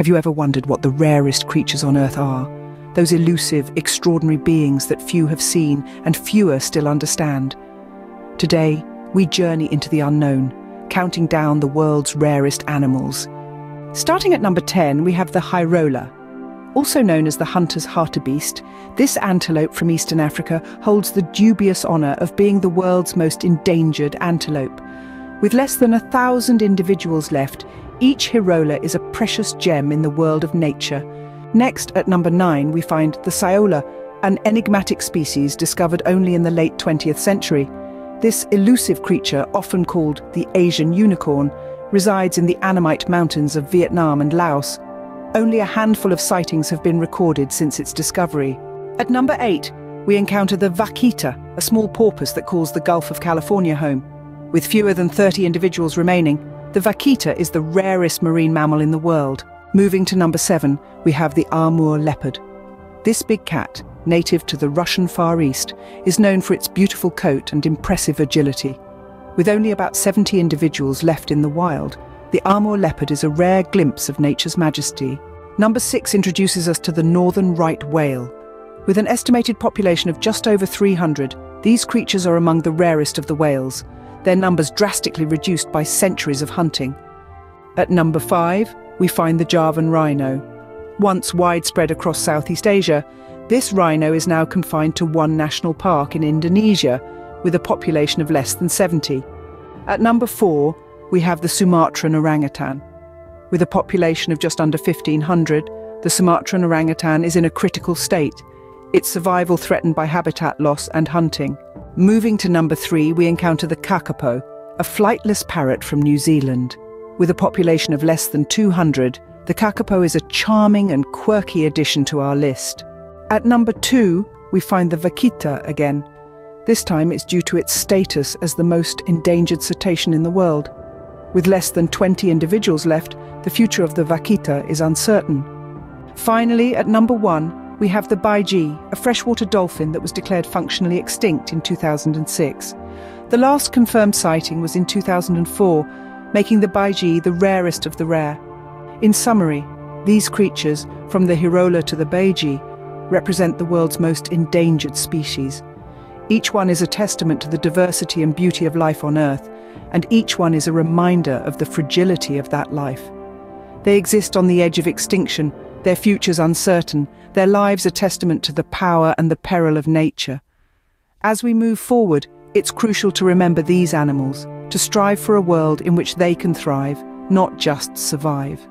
Have you ever wondered what the rarest creatures on Earth are? Those elusive, extraordinary beings that few have seen and fewer still understand. Today, we journey into the unknown, counting down the world's rarest animals. Starting at number 10, we have the Hirola. Also known as the hunter's hartebeest, this antelope from eastern Africa holds the dubious honour of being the world's most endangered antelope. With less than a thousand individuals left, each Hirola is a precious gem in the world of nature. Next, at number 9, we find the Saola, an enigmatic species discovered only in the late 20th century. This elusive creature, often called the Asian unicorn, resides in the Annamite Mountains of Vietnam and Laos. Only a handful of sightings have been recorded since its discovery. At number 8, we encounter the vaquita, a small porpoise that calls the Gulf of California home. With fewer than 30 individuals remaining, the vaquita is the rarest marine mammal in the world. Moving to number 7, we have the Amur leopard. This big cat, native to the Russian Far East, is known for its beautiful coat and impressive agility. With only about 70 individuals left in the wild, the Amur leopard is a rare glimpse of nature's majesty. Number 6 introduces us to the northern right whale. With an estimated population of just over 300, these creatures are among the rarest of the whales, their numbers drastically reduced by centuries of hunting. At number 5, we find the Javan rhino. Once widespread across Southeast Asia, this rhino is now confined to one national park in Indonesia, with a population of less than 70. At number 4, we have the Sumatran orangutan. With a population of just under 1,500, the Sumatran orangutan is in a critical state, its survival threatened by habitat loss and hunting. Moving to number 3, we encounter the kakapo, a flightless parrot from New Zealand. With a population of less than 200, the kakapo is a charming and quirky addition to our list. At number two, we find the vaquita again. This time it's due to its status as the most endangered cetacean in the world. With less than 20 individuals left, the future of the vaquita is uncertain. Finally, at number one, we have the baiji, a freshwater dolphin that was declared functionally extinct in 2006. The last confirmed sighting was in 2004, making the baiji the rarest of the rare. In summary, these creatures, from the Hirola to the baiji, represent the world's most endangered species. Each one is a testament to the diversity and beauty of life on Earth, and each one is a reminder of the fragility of that life. They exist on the edge of extinction, their futures uncertain, their lives a testament to the power and the peril of nature. As we move forward, it's crucial to remember these animals, to strive for a world in which they can thrive, not just survive.